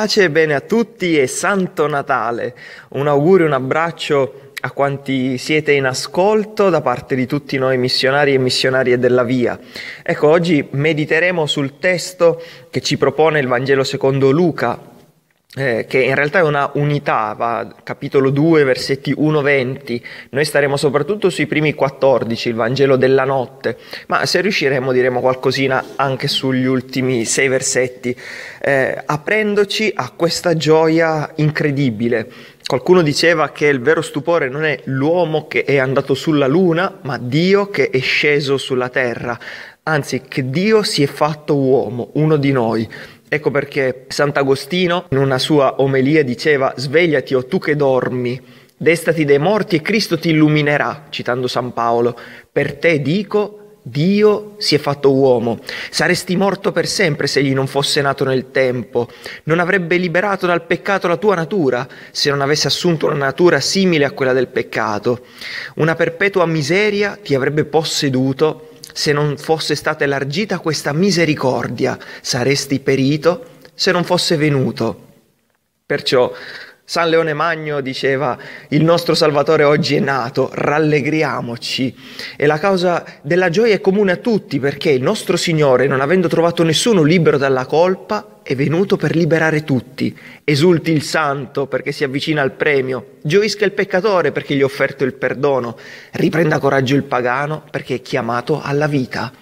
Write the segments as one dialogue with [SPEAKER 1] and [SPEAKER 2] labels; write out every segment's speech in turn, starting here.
[SPEAKER 1] Pace e bene a tutti e Santo Natale. Un augurio, un abbraccio a quanti siete in ascolto da parte di tutti noi missionari e missionarie della via. Ecco, oggi mediteremo sul testo che ci propone il Vangelo secondo Luca, eh, che in realtà è una unità, va, capitolo 2, versetti 1-20. Noi staremo soprattutto sui primi 14, il Vangelo della notte, ma se riusciremo diremo qualcosina anche sugli ultimi 6 versetti, eh, aprendoci a questa gioia incredibile. Qualcuno diceva che il vero stupore non è l'uomo che è andato sulla luna, ma Dio che è sceso sulla terra, anzi che Dio si è fatto uomo, uno di noi. Ecco perché Sant'Agostino in una sua omelia diceva svegliati o tu che dormi, destati dai morti e Cristo ti illuminerà, citando San Paolo. Per te dico, Dio si è fatto uomo. Saresti morto per sempre se egli non fosse nato nel tempo. Non avrebbe liberato dal peccato la tua natura se non avesse assunto una natura simile a quella del peccato. Una perpetua miseria ti avrebbe posseduto se non fosse stata elargita questa misericordia, saresti perito se non fosse venuto. Perciò San Leone Magno diceva il nostro Salvatore oggi è nato, rallegriamoci e la causa della gioia è comune a tutti perché il nostro Signore, non avendo trovato nessuno libero dalla colpa, è venuto per liberare tutti. Esulti il santo perché si avvicina al premio, gioisca il peccatore perché gli ha offerto il perdono, riprenda coraggio il pagano perché è chiamato alla vita.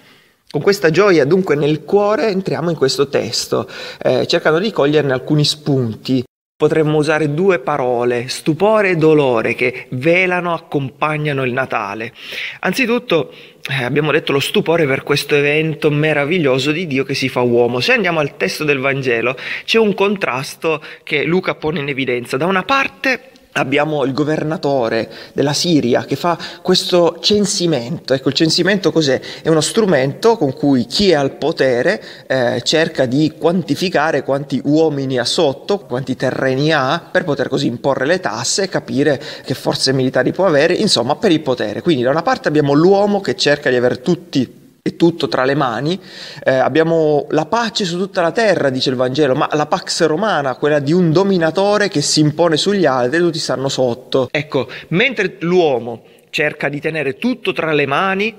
[SPEAKER 1] Con questa gioia dunque nel cuore entriamo in questo testo, eh, cercando di coglierne alcuni spunti Potremmo usare due parole, stupore e dolore, che velano, accompagnano il Natale. Anzitutto eh, abbiamo detto lo stupore per questo evento meraviglioso di Dio che si fa uomo. Se andiamo al testo del Vangelo, c'è un contrasto che Luca pone in evidenza. Da una parte abbiamo il governatore della Siria che fa questo censimento. Ecco, il censimento cos'è? È uno strumento con cui chi è al potere eh, cerca di quantificare quanti uomini ha sotto, quanti terreni ha, per poter così imporre le tasse e capire che forze militari può avere, insomma, per il potere. Quindi da una parte abbiamo l'uomo che cerca di avere tutti è tutto tra le mani, eh, abbiamo la pace su tutta la terra, dice il Vangelo, ma la pax romana, quella di un dominatore che si impone sugli altri e tutti stanno sotto. Ecco, mentre l'uomo cerca di tenere tutto tra le mani,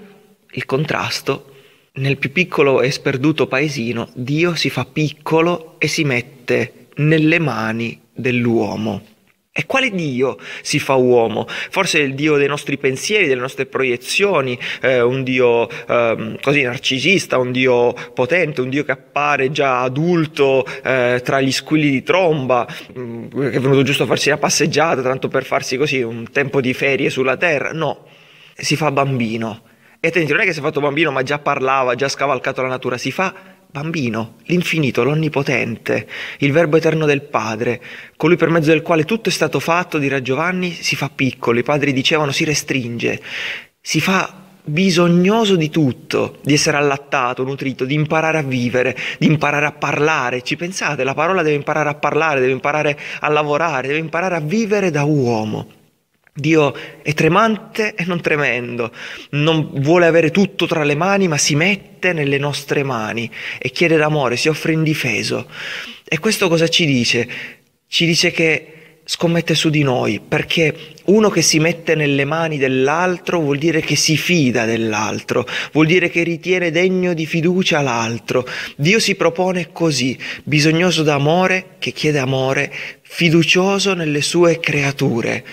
[SPEAKER 1] il contrasto, nel più piccolo e sperduto paesino, Dio si fa piccolo e si mette nelle mani dell'uomo. E quale Dio si fa uomo? Forse il Dio dei nostri pensieri, delle nostre proiezioni, eh, un Dio eh, così narcisista, un Dio potente, un Dio che appare già adulto eh, tra gli squilli di tromba, mm, che è venuto giusto a farsi una passeggiata, tanto per farsi così un tempo di ferie sulla terra. No, si fa bambino. E attenti, non è che si è fatto bambino ma già parlava, già scavalcato la natura, si fa bambino, l'infinito, l'onnipotente, il verbo eterno del Padre, colui per mezzo del quale tutto è stato fatto, dirà Giovanni, si fa piccolo, i padri dicevano si restringe, si fa bisognoso di tutto, di essere allattato, nutrito, di imparare a vivere, di imparare a parlare. Ci pensate, la parola deve imparare a parlare, deve imparare a lavorare, deve imparare a vivere da uomo. Dio è tremante e non tremendo, non vuole avere tutto tra le mani, ma si mette nelle nostre mani e chiede d'amore, si offre indifeso. E questo cosa ci dice? Ci dice che scommette su di noi, perché uno che si mette nelle mani dell'altro vuol dire che si fida dell'altro, vuol dire che ritiene degno di fiducia l'altro. Dio si propone così, bisognoso d'amore, che chiede amore, fiducioso nelle sue creature.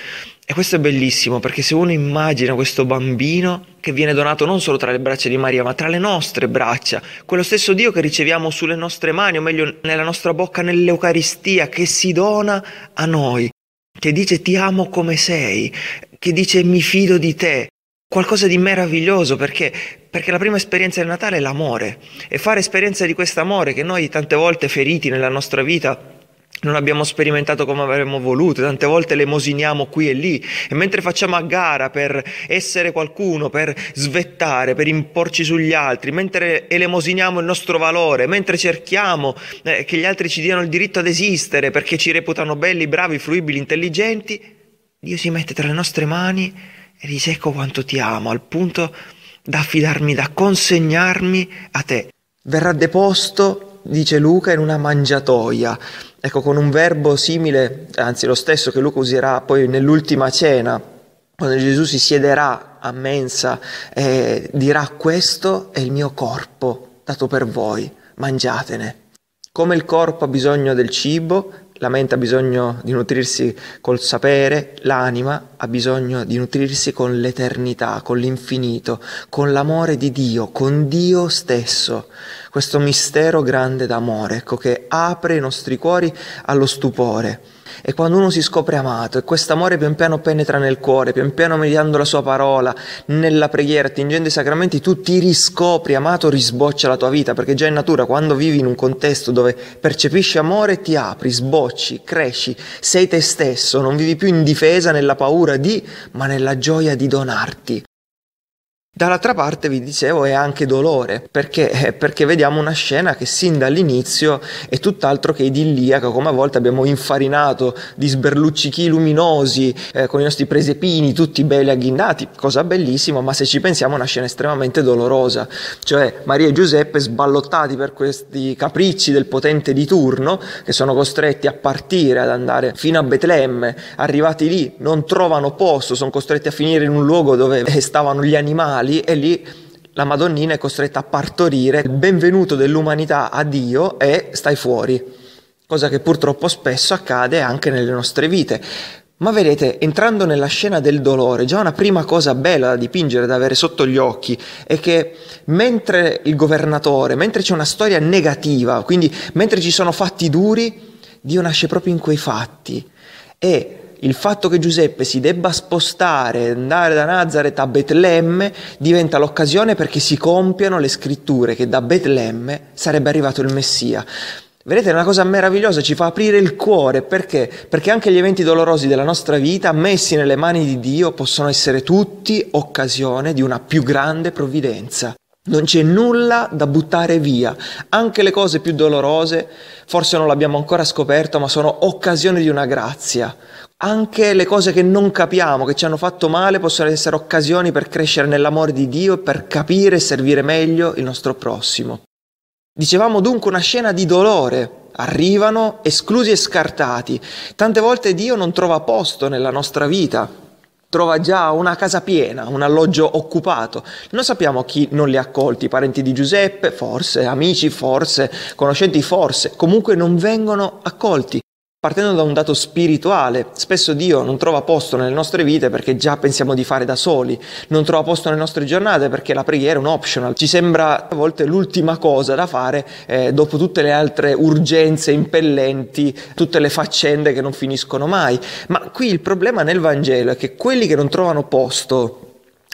[SPEAKER 1] E questo è bellissimo perché se uno immagina questo bambino che viene donato non solo tra le braccia di Maria, ma tra le nostre braccia, quello stesso Dio che riceviamo sulle nostre mani, o meglio nella nostra bocca nell'Eucaristia, che si dona a noi, che dice ti amo come sei, che dice mi fido di te, qualcosa di meraviglioso perché, perché la prima esperienza del Natale è l'amore e fare esperienza di questo amore che noi tante volte feriti nella nostra vita non abbiamo sperimentato come avremmo voluto, tante volte le mosiniamo qui e lì e mentre facciamo a gara per essere qualcuno, per svettare, per imporci sugli altri, mentre elemosiniamo il nostro valore, mentre cerchiamo eh, che gli altri ci diano il diritto ad esistere perché ci reputano belli, bravi, fruibili, intelligenti, Dio si mette tra le nostre mani e dice ecco quanto ti amo, al punto da affidarmi, da consegnarmi a te. Verrà deposto, dice Luca, in una mangiatoia ecco, con un verbo simile, anzi lo stesso che Luca userà poi nell'ultima cena, quando Gesù si siederà a mensa e dirà questo è il mio corpo dato per voi, mangiatene. Come il corpo ha bisogno del cibo, la mente ha bisogno di nutrirsi col sapere, l'anima ha bisogno di nutrirsi con l'eternità, con l'infinito, con l'amore di Dio, con Dio stesso. Questo mistero grande d'amore, ecco, che apre i nostri cuori allo stupore e quando uno si scopre amato e questo amore pian piano penetra nel cuore, pian piano meditando la sua parola, nella preghiera, attingendo i sacramenti, tu ti riscopri amato, risboccia la tua vita, perché già in natura quando vivi in un contesto dove percepisci amore ti apri, sbocci, cresci, sei te stesso, non vivi più in difesa nella paura di, ma nella gioia di donarti. Dall'altra parte vi dicevo è anche dolore, perché, eh, perché, vediamo una scena che sin dall'inizio è tutt'altro che idilliaca, come a volte abbiamo infarinato di sberluccichi luminosi, eh, con i nostri presepini tutti belli agghindati, cosa bellissima, ma se ci pensiamo è una scena estremamente dolorosa, cioè Maria e Giuseppe sballottati per questi capricci del potente di turno, che sono costretti a partire, ad andare fino a Betlemme, arrivati lì non trovano posto, sono costretti a finire in un luogo dove stavano gli animali, animali e lì la Madonnina è costretta a partorire il benvenuto dell'umanità a Dio e stai fuori, cosa che purtroppo spesso accade anche nelle nostre vite. Ma vedete, entrando nella scena del dolore, già una prima cosa bella da dipingere, da avere sotto gli occhi, è che mentre il governatore, mentre c'è una storia negativa, quindi mentre ci sono fatti duri, Dio nasce proprio in quei fatti e il fatto che Giuseppe si debba spostare, andare da Nazareth a Betlemme, diventa l'occasione perché si compiano le scritture che da Betlemme sarebbe arrivato il Messia. Vedete, è una cosa meravigliosa, ci fa aprire il cuore, perché? Perché anche gli eventi dolorosi della nostra vita, messi nelle mani di Dio, possono essere tutti occasione di una più grande provvidenza. Non c'è nulla da buttare via, anche le cose più dolorose, forse non l'abbiamo ancora scoperto, ma sono occasioni di una grazia, anche le cose che non capiamo, che ci hanno fatto male, possono essere occasioni per crescere nell'amore di Dio e per capire e servire meglio il nostro prossimo. Dicevamo dunque una scena di dolore. Arrivano esclusi e scartati. Tante volte Dio non trova posto nella nostra vita, trova già una casa piena, un alloggio occupato. Non sappiamo chi non li ha accolti, parenti di Giuseppe, forse, amici, forse, conoscenti, forse, comunque non vengono accolti. Partendo da un dato spirituale, spesso Dio non trova posto nelle nostre vite perché già pensiamo di fare da soli, non trova posto nelle nostre giornate perché la preghiera è un optional, ci sembra a volte l'ultima cosa da fare eh, dopo tutte le altre urgenze impellenti, tutte le faccende che non finiscono mai. Ma qui il problema nel Vangelo è che quelli che non trovano posto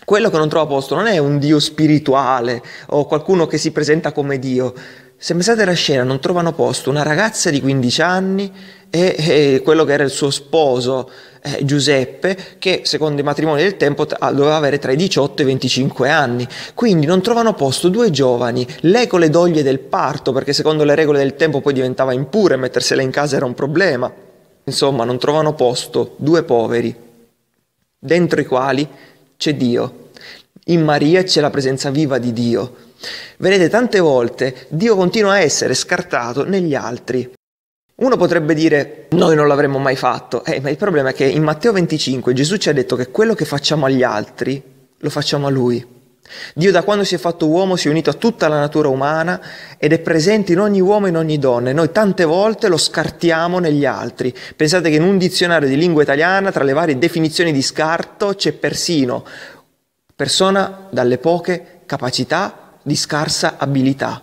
[SPEAKER 1] quello che non trova posto non è un Dio spirituale o qualcuno che si presenta come Dio. Se pensate alla scena, non trovano posto una ragazza di 15 anni e, e quello che era il suo sposo eh, Giuseppe, che secondo i matrimoni del tempo doveva avere tra i 18 e i 25 anni. Quindi non trovano posto due giovani, lei con le doglie del parto, perché secondo le regole del tempo poi diventava impure, mettersela in casa era un problema. Insomma, non trovano posto due poveri, dentro i quali c'è Dio. In Maria c'è la presenza viva di Dio. Vedete, tante volte Dio continua a essere scartato negli altri. Uno potrebbe dire noi non l'avremmo mai fatto, eh, ma il problema è che in Matteo 25 Gesù ci ha detto che quello che facciamo agli altri lo facciamo a Lui. Dio da quando si è fatto uomo si è unito a tutta la natura umana ed è presente in ogni uomo e in ogni donna e noi tante volte lo scartiamo negli altri. Pensate che in un dizionario di lingua italiana tra le varie definizioni di scarto c'è persino persona dalle poche capacità di scarsa abilità.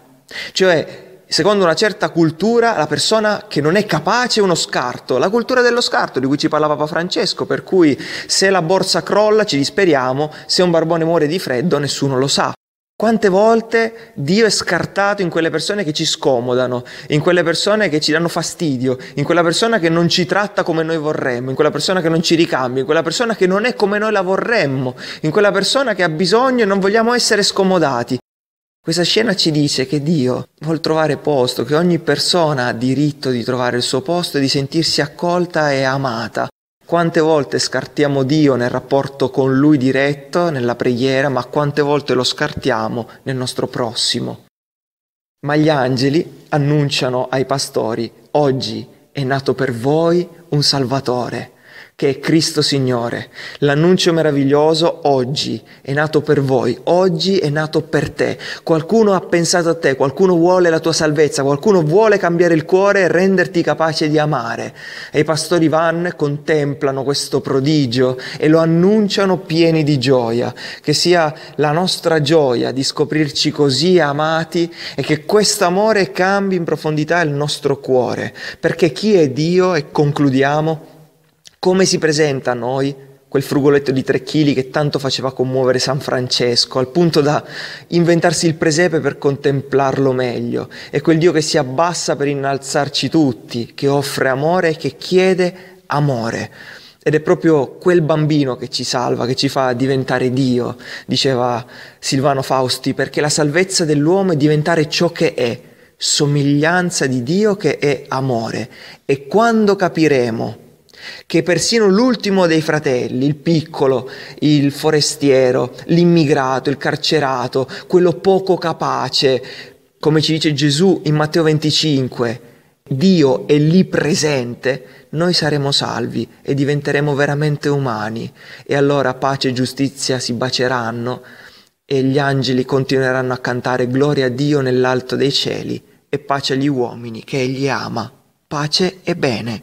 [SPEAKER 1] Cioè secondo una certa cultura, la persona che non è capace è uno scarto, la cultura dello scarto di cui ci parlava Papa Francesco, per cui se la borsa crolla ci disperiamo, se un barbone muore di freddo nessuno lo sa. Quante volte Dio è scartato in quelle persone che ci scomodano, in quelle persone che ci danno fastidio, in quella persona che non ci tratta come noi vorremmo, in quella persona che non ci ricambia, in quella persona che non è come noi la vorremmo, in quella persona che ha bisogno e non vogliamo essere scomodati. Questa scena ci dice che Dio vuole trovare posto, che ogni persona ha diritto di trovare il suo posto e di sentirsi accolta e amata. Quante volte scartiamo Dio nel rapporto con Lui diretto, nella preghiera, ma quante volte lo scartiamo nel nostro prossimo. Ma gli angeli annunciano ai pastori, oggi è nato per voi un Salvatore che è Cristo Signore. L'annuncio meraviglioso oggi è nato per voi, oggi è nato per te. Qualcuno ha pensato a te, qualcuno vuole la tua salvezza, qualcuno vuole cambiare il cuore e renderti capace di amare. E i pastori Van contemplano questo prodigio e lo annunciano pieni di gioia, che sia la nostra gioia di scoprirci così amati e che questo amore cambi in profondità il nostro cuore, perché chi è Dio e concludiamo come si presenta a noi quel frugoletto di tre chili che tanto faceva commuovere San Francesco, al punto da inventarsi il presepe per contemplarlo meglio. È quel Dio che si abbassa per innalzarci tutti, che offre amore e che chiede amore. Ed è proprio quel bambino che ci salva, che ci fa diventare Dio, diceva Silvano Fausti, perché la salvezza dell'uomo è diventare ciò che è, somiglianza di Dio che è amore. E quando capiremo che persino l'ultimo dei fratelli, il piccolo, il forestiero, l'immigrato, il carcerato, quello poco capace, come ci dice Gesù in Matteo 25, Dio è lì presente, noi saremo salvi e diventeremo veramente umani e allora pace e giustizia si baceranno e gli angeli continueranno a cantare gloria a Dio nell'alto dei cieli e pace agli uomini che egli ama, pace e bene.